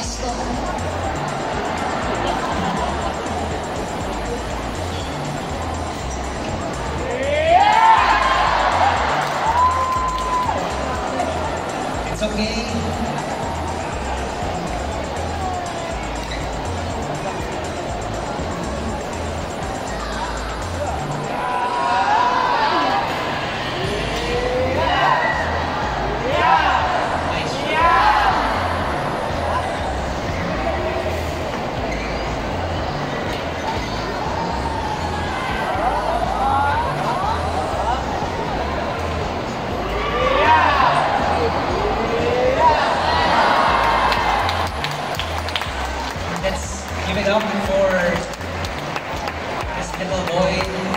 It's okay. Give it up for little boy.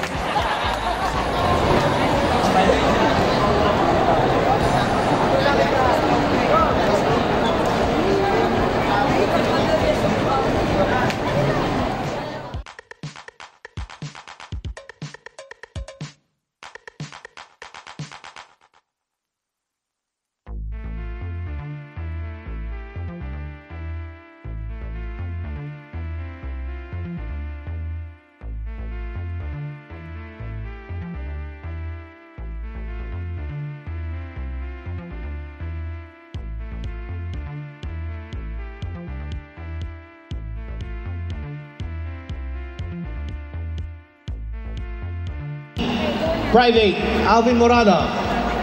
Private, Alvin Morada.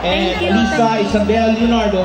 And Lisa. Isabel Leonardo